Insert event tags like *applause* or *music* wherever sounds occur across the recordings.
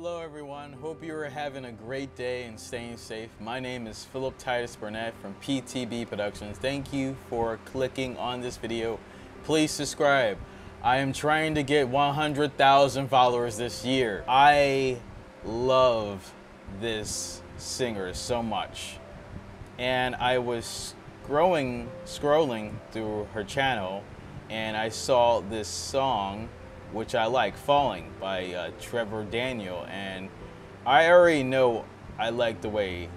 Hello everyone, hope you are having a great day and staying safe. My name is Phillip Titus Barnett from PTB Productions. Thank you for clicking on this video. Please subscribe. I am trying to get 100,000 followers this year. I love this singer so much. And I was scrolling, scrolling through her channel and I saw this song which I like, Falling by uh, Trevor Daniel. And I already know I like the way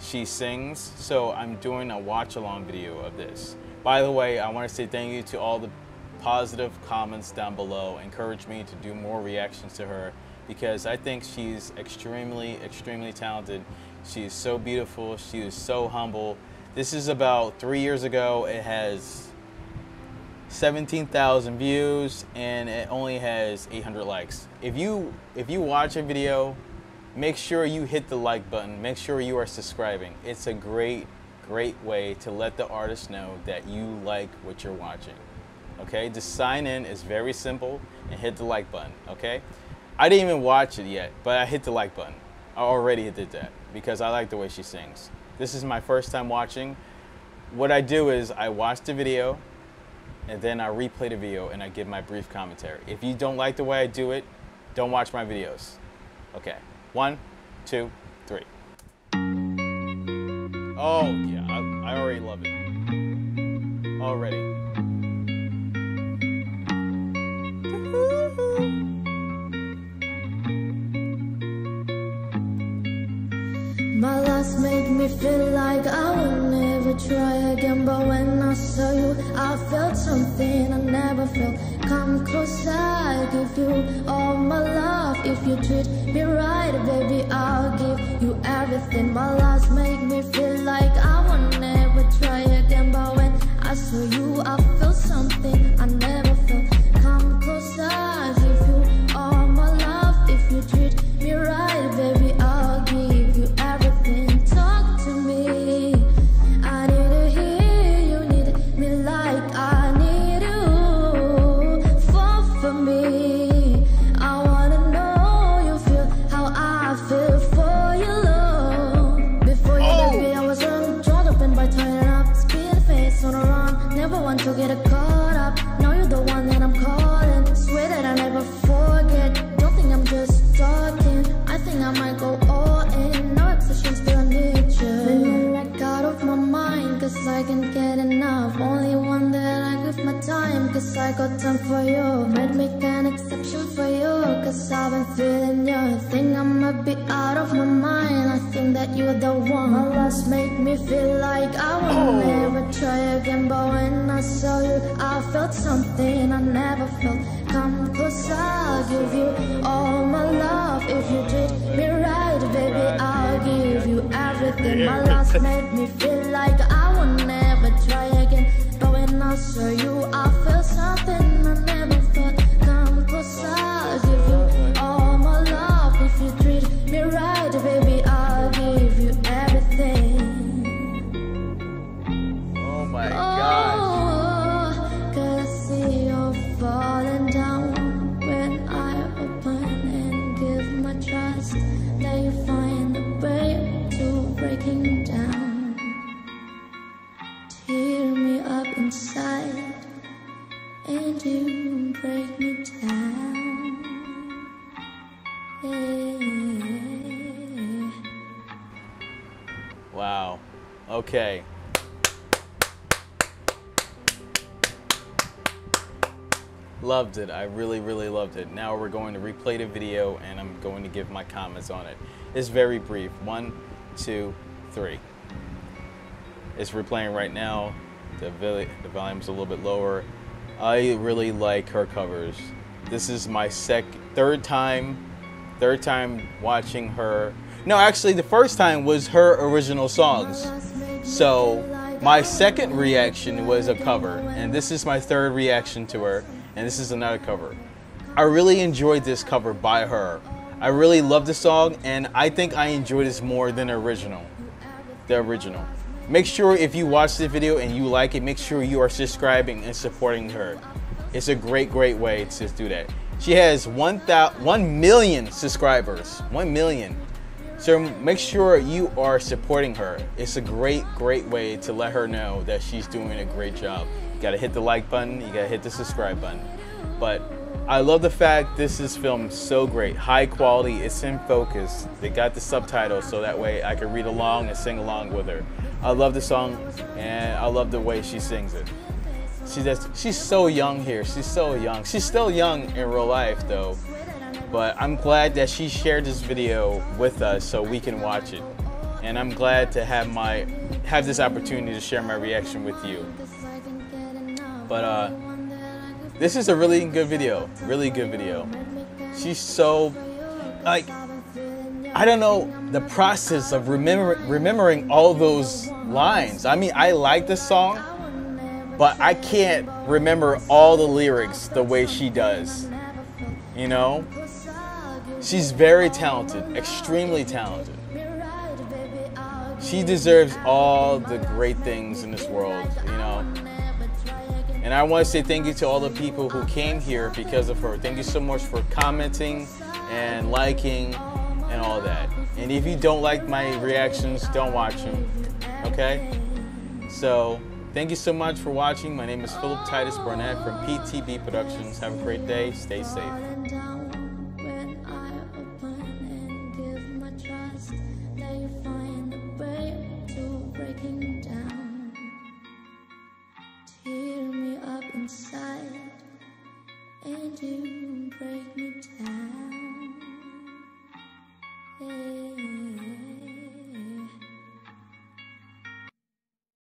she sings, so I'm doing a watch along video of this. By the way, I want to say thank you to all the positive comments down below. Encourage me to do more reactions to her because I think she's extremely, extremely talented. She is so beautiful. She is so humble. This is about three years ago. It has 17,000 views and it only has 800 likes. If you if you watch a video, make sure you hit the like button. Make sure you are subscribing. It's a great great way to let the artist know that you like what you're watching. Okay? Just sign in is very simple and hit the like button, okay? I didn't even watch it yet, but I hit the like button. I already did that because I like the way she sings. This is my first time watching. What I do is I watch the video, and then I replay the video and I give my brief commentary. If you don't like the way I do it, don't watch my videos. Okay, one, two, three. Oh yeah, I, I already love it. Already. My last made me feel like I never try again But when I saw you, I felt something I never felt. Come closer, I'll give you all my love. If you treat me right, baby, I'll give you everything. My last made me feel like I will never try again But when I saw you, I felt something I got time for you. Might make an exception for you, cause I've been feeling you. Think I might be out of my mind. I think that you're the one. My loss make me feel like I will oh. never try again. But when I saw you, I felt something I never felt. Come closer, I'll give you all my love. If you treat me right, baby, I'll give you everything. My loss *laughs* made me feel like I will never break me down. Wow. Okay. Loved it. I really, really loved it. Now we're going to replay the video and I'm going to give my comments on it. It's very brief. One, two, three. It's replaying right now. The volume's a little bit lower. I really like her covers. This is my sec third time, third time watching her. No, actually, the first time was her original songs. So my second reaction was a cover, and this is my third reaction to her, and this is another cover. I really enjoyed this cover by her. I really love the song, and I think I enjoyed this more than original. The original. Make sure if you watch the video and you like it, make sure you are subscribing and supporting her. It's a great, great way to do that. She has 1, 1 million subscribers. 1 million. So make sure you are supporting her. It's a great, great way to let her know that she's doing a great job. You gotta hit the like button, you gotta hit the subscribe button. But I love the fact this is filmed so great, high quality, it's in focus. They got the subtitles so that way I can read along and sing along with her. I love the song and I love the way she sings it. She does, she's so young here, she's so young. She's still young in real life though, but I'm glad that she shared this video with us so we can watch it. And I'm glad to have my have this opportunity to share my reaction with you. But uh, this is a really good video, really good video. She's so like I don't know the process of remember, remembering all those lines. I mean, I like the song, but I can't remember all the lyrics the way she does. You know? She's very talented, extremely talented. She deserves all the great things in this world, you know. And I want to say thank you to all the people who came here because of her. Thank you so much for commenting and liking and all that. And if you don't like my reactions, don't watch them. Okay? So, thank you so much for watching. My name is Phillip Titus Barnett from PTB Productions. Have a great day. Stay safe. and you break me down.